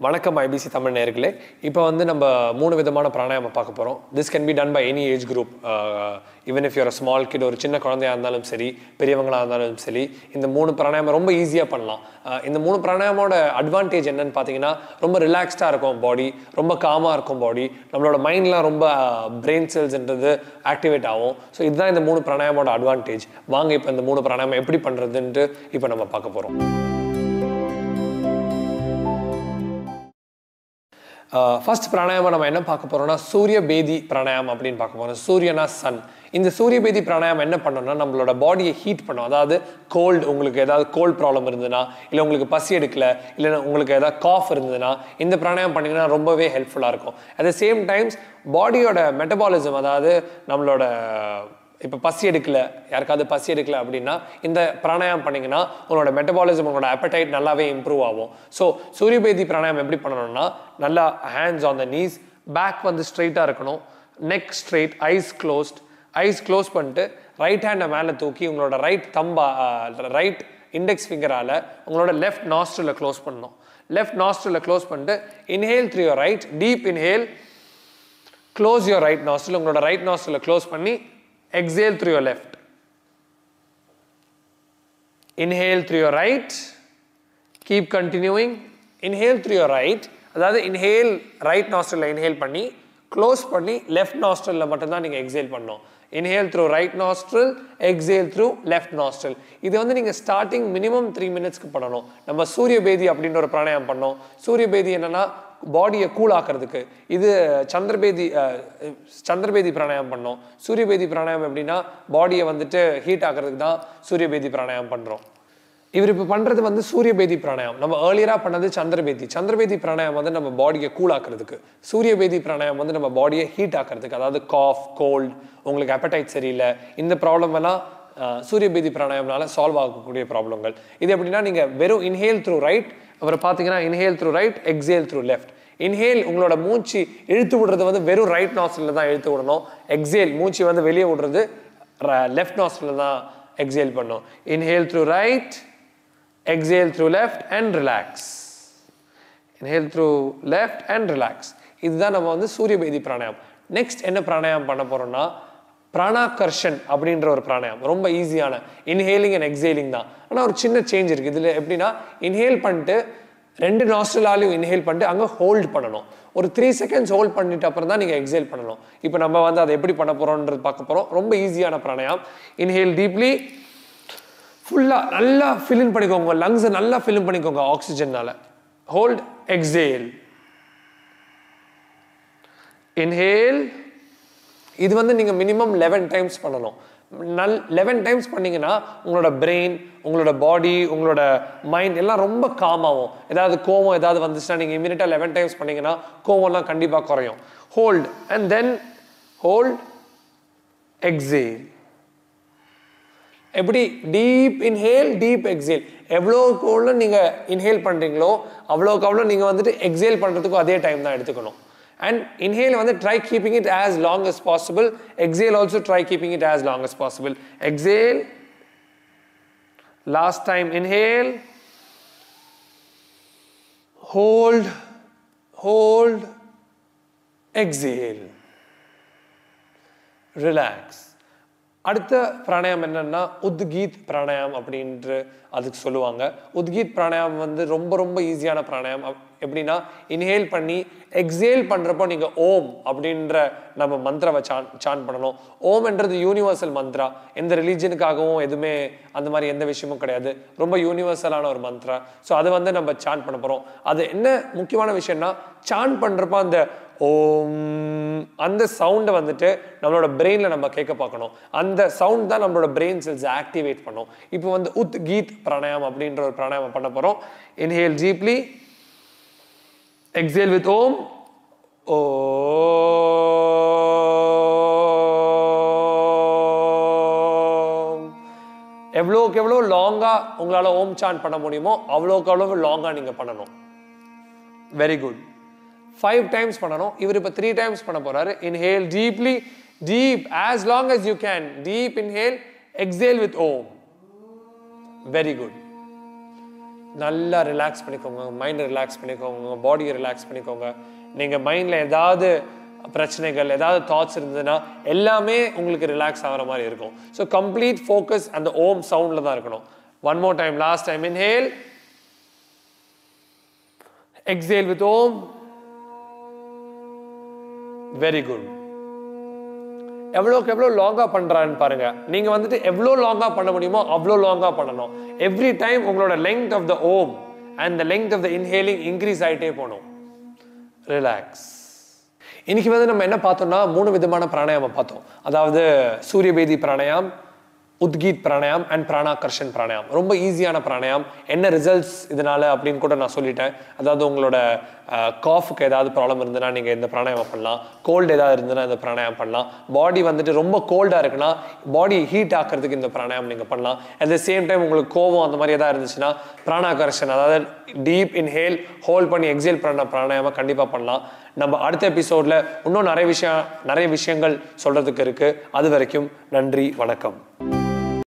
வணக்கம் ஐபிசி தமிழ் நேர்களே இப்போ வந்து நம்ம மூணு விதமான பிராணாயாமம் பார்க்க போகிறோம் this can be done by any age group even if your small kid ஒரு சின்ன குழந்தையா இருந்தாலும் சரி பெரியவங்களாக இருந்தாலும் சரி இந்த மூணு பிராணாயாமம் ரொம்ப ஈஸியாக பண்ணலாம். இந்த மூணு பிராணாயாமோட அட்வான்டேஜ் என்னன்னு பார்த்தீங்கன்னா ரொம்ப ரிலாக்ஸ்டாக இருக்கும் பாடி ரொம்ப காமாக இருக்கும் பாடி நம்மளோட மைண்ட்லாம் ரொம்ப பிரெயின் செல்ஸ்ன்றது ஆக்டிவேட் ஆகும். ஸோ இதுதான் இந்த மூணு பிராணாயாமோட அட்வான்டேஜ் வாங்க இப்போ இந்த மூணு பிராணாயாமம் எப்படி பண்ணுறதுன்ட்டு இப்போ நம்ம பார்க்க போகிறோம் ஃபர்ஸ்ட் பிராணாயாமம் நம்ம என்ன பார்க்க போறோம்னா சூரிய பேதி பிராணாயாமம் அப்படின்னு பார்க்க போறோம். சூரியனா சன் இந்த சூரிய பேதி பிராணாயாமம் என்ன பண்ணோம்னா நம்மளோட பாடியை ஹீட் பண்ணும். அதாவது கோல்டு உங்களுக்கு ஏதாவது கோல்ட் ப்ராப்ளம் இருந்ததுன்னா இல்லை உங்களுக்கு பசி எடுக்கல இல்லை உங்களுக்கு ஏதாவது காஃப் இருந்ததுன்னா இந்த பிராணாயாமம் பண்ணீங்கன்னா ரொம்பவே ஹெல்ப்ஃபுல்லாக இருக்கும். அட் த சேம் டைம்ஸ் பாடியோட மெட்டபாலிசம் அதாவது நம்மளோட இப்போ பசி எடுக்கல யாருக்காவது பசி எடுக்கல அப்படின்னா இந்த பிராணாயம் பண்ணிங்கன்னா உங்களோட மெட்டபாலிசம் உங்களோட அப்படைட் நல்லாவே இம்ப்ரூவ் ஆகும். ஸோ சூரியபேதி பிராணாயம் எப்படி பண்ணணும்னா நல்லா hands on the knees back வந்து ஸ்ட்ரைட்டாக இருக்கணும். Neck straight eyes closed eyes close பண்ணிட்டு ரைட் ஹேண்டை மேலே தூக்கி உங்களோட ரைட் தம்பா ரைட் இண்டெக்ஸ் ஃபிங்கரால் உங்களோட லெஃப்ட் நாஸ்ட்ரில் க்ளோஸ் பண்ணணும். லெஃப்ட் நாஸ்ட்ரில் க்ளோஸ் பண்ணிட்டு inhale through your right deep inhale close your right nostril உங்களோட ரைட் நாஸ்ட்ரில் க்ளோஸ் பண்ணி exhale through your left. Inhale through your right. Keep continuing. Inhale through your right. அதாவது inhale right nostril inhale பண்ணி close பண்ணி left நாஸ்ட்ரலில் மட்டும்தான் நீங்கள் exhale பண்ணணும் inhale through right nostril exhale through left nostril இது வந்து நீங்கள் ஸ்டார்டிங் மினிமம் த்ரீ மினிட்ஸ்க்கு பண்ணணும் நம்ம சூரிய பேதி அப்படின்ற ஒரு பிராணாயம் பண்ணோம் சூரிய பேதி என்னன்னா பாடியை கூல் ஆக்கிறதுக்கு. இது சந்திரபேதி சந்திரபேதி பிராணாயம் பண்ணோம். சூரியபேதி பிராணாயம் எப்படின்னா பாடியை வந்துட்டு ஹீட் ஆக்கிறதுக்கு தான் சூரியபேதி பிராணாயம் பண்ணுறோம் இவர் இப்போ பண்ணுறது வந்து சூரியபேதி பிராணாயம் நம்ம ஏர்லியராக பண்ணது சந்திரபேதி. சந்திரபேதி பிராணாயம் வந்து நம்ம பாடியை கூல் ஆக்கிறதுக்கு. சூரியபேதி பிராணாயம் வந்து நம்ம பாடியை ஹீட் ஆக்கிறதுக்கு. அதாவது காஃப் கோல்ட் உங்களுக்கு அப்படைட் சரியில்லை. இந்த ப்ராப்ளம் எல்லாம் சூரியபேதி பிராணாயம்னால சால்வ் ஆகக்கூடிய ப்ராப்ளங்கள் இது எப்படின்னா நீங்கள் வெறும் இன்ஹேல் த்ரூ ரைட் அப்புறம் பார்த்தீங்கன்னா inhale through right exhale through left inhale உங்களோட மூச்சு இழுத்து விடுறது வந்து வெறும் ரைட் நாஸ்டில் தான் இழுத்து விடணும். எக்ஸேல் மூச்சு வந்து வெளியே விடுறது லெஃப்ட் நாஸ்டில் தான் எக்ஸேல் பண்ணும். Inhale through right exhale through left and relax inhale through left and relax இதுதான் நம்ம வந்து சூரியபேதி பிராணாயம் நெக்ஸ்ட் என்ன பிராணாயம் பண்ண போகிறோம்னா பிராணாகர்ஷன் அப்படின்ற ஒரு பிராணாயம் ரொம்ப ஈஸியான இன்ஹேலிங் அண்ட் எக்ஸேலிங் தான். ஆனால் ஒரு சின்ன சேஞ்ச் இருக்குது இதில் எப்படின்னா இன்ஹேல் பண்ணிட்டு ரெண்டு நாஸ்ட்ரலாலையும் இன்ஹேல் பண்ணிட்டு அங்கே ஹோல்ட் பண்ணணும். ஒரு த்ரீ செகண்ட்ஸ் ஹோல்ட் பண்ணிட்டு அப்புறம் தான் நீங்கள் எக்ஸேல் பண்ணணும். இப்போ நம்ம வந்து அதை எப்படி பண்ண போகிறோன்றது பார்க்க போகிறோம் ரொம்ப ஈஸியான பிராணயம். இன்ஹேல் டீப்லி ஃபுல்லாக நல்லா ஃபில்லின் பண்ணிக்கோங்க. லங்ஸை நல்லா ஃபில்லின் பண்ணிக்கோங்க ஆக்சிஜனால் ஹோல்ட் எக்ஸேல் இன்ஹேல் இது வந்து நீங்கள் மினிமம் லெவன் டைம்ஸ் பண்ணணும். நல் லெவன் டைம்ஸ் பண்ணீங்கன்னா உங்களோட பிரெயின் உங்களோட பாடி உங்களோட மைண்ட் எல்லாம் ரொம்ப காம் ஆகும். ஏதாவது கோவம் ஏதாவது வந்துச்சுன்னா நீங்கள் இமீடியட்டாக லெவன் டைம்ஸ் பண்ணீங்கன்னா கோவம்லாம் கண்டிப்பாக குறையும். Hold and then hold exhale எப்படி? டீப் இன்ஹேல் டீப் எக்ஸேல் எவ்வளோக்கு எவ்வளோ நீங்கள் இன்ஹேல் பண்ணுறீங்களோ அவ்வளோக்கு அவ்வளோ நீங்கள் வந்துட்டு எக்ஸேல் பண்ணுறதுக்கும் அதே டைம் தான் எடுத்துக்கணும். அண்ட் இன்ஹேல் வந்து try keeping it as long as possible. Exhale also try keeping it as long as possible. Exhale last time inhale hold hold exhale relax அடுத்த பிராணாயம் என்னன்னா உத்கீத் பிராணாயம் அப்படின்ட்டு அதுக்கு சொல்லுவாங்க. உத்கீத் பிராணாயம் வந்து ரொம்ப ரொம்ப ஈஸியான பிராணாயம் எப்படின்னா இன்ஹேல் பண்ணி எக்ஸேல் பண்ணுறப்போ நீங்கள் ஓம் அப்படின்ற நம்ம மந்திரவை சான் சான் பண்ணணும். ஓம்ன்றது யூனிவர்சல் மந்த்ரா. எந்த ரிலீஜனுக்காகவும் எதுவுமே அந்த மாதிரி எந்த விஷயமும் கிடையாது. ரொம்ப யூனிவர்சலான ஒரு மந்த்ரா. ஸோ அதை வந்து நம்ம சான் பண்ண போகிறோம் அது என்ன முக்கியமான விஷயம்னா சான் பண்ணுறப்போ அந்த ஓம் அந்த சவுண்டை வந்துட்டு நம்மளோட பிரெயினில் நம்ம கேட்க பார்க்கணும். அந்த சவுண்ட் தான் நம்மளோட பிரெயின் செல்ஸ் ஆக்டிவேட் பண்ணும். இப்போ வந்து உத் கீத் பிராணாயம் அப்படின்ற ஒரு பிராணாயம் பண்ண போகிறோம் inhale deeply exhale with Om Om எவ்வளோக்கு எவ்வளோ லாங்காக உங்களால் ஓம் சான் பண்ண முடியுமோ அவ்வளோக்கு அவ்வளோ லாங்காக நீங்கள் பண்ணணும். வெரி குட் ஃபைவ் டைம்ஸ் பண்ணணும். இவர் இப்போ த்ரீ டைம்ஸ் பண்ண போகிறாரு inhale deeply deep as long as you can deep inhale exhale with Om very good நல்லா ரிலாக்ஸ் பண்ணிக்கோங்க. மைண்டை ரிலாக்ஸ் பண்ணிக்கோங்க. பாடியை ரிலாக்ஸ் பண்ணிக்கோங்க. நீங்கள் மைண்டில் ஏதாவது பிரச்சனைகள் ஏதாவது தாட்ஸ் இருந்ததுன்னா எல்லாமே உங்களுக்கு ரிலாக்ஸ் ஆகிற மாதிரி இருக்கும். ஸோ கம்ப்ளீட் ஃபோக்கஸ் அந்த ஓம் சவுண்டில் தான் இருக்கணும். One more time last time inhale exhale with Om very good எவ்வளோக்கு எவ்வளோ லாங்காக பண்ணுறான்னு பாருங்கள் நீங்கள் வந்துட்டு எவ்வளோ லாங்காக பண்ண முடியுமோ அவ்வளோ லாங்காக பண்ணணும். எவ்ரி டைம் உங்களோட length of the Om and the length of the inhaling increase ஆகிட்டே போகணும். ரிலாக்ஸ் இன்னைக்கு வந்து நம்ம என்ன பார்த்தோம்னா மூணு விதமான பிராணாயாமம் பார்த்தோம். அதாவது சூரியபேதி பிராணாயாம் உத்கீத் பிராணாயம் அண்ட் பிராணாகர்ஷன் பிராணாயம். ரொம்ப ஈஸியான பிராணாயம். என்ன ரிசல்ட்ஸ் இதனால அப்படின்னு கூட நான் சொல்லிட்டேன். அதாவது உங்களோட காஃபுக்கு ஏதாவது ப்ராப்ளம் இருந்ததுன்னா நீங்கள் இந்த பிராணாயாமம் பண்ணலாம். கோல்டு ஏதாவது இருந்ததுன்னா இந்த பிராணாயம் பண்ணலாம். பாடி வந்துட்டு ரொம்ப கோல்டாக இருக்குன்னா பாடி ஹீட் ஆக்கிறதுக்கு இந்த பிராணாயாமம் நீங்கள் பண்ணலாம். அட் த சேம் டைம் உங்களுக்கு கோவம் அந்த மாதிரி ஏதாவது இருந்துச்சுன்னா பிராணாகர்ஷன் அதாவது டீப் இன்ஹேல் ஹோல்ட் பண்ணி எக்ஸேல் பண்ண பிராணாயமாக கண்டிப்பாக பண்ணலாம். நம்ம அடுத்த எபிசோடில் இன்னும் நிறைய விஷயம் நிறைய விஷயங்கள் சொல்கிறதுக்கு இருக்குது அது வரைக்கும் நன்றி வணக்கம்.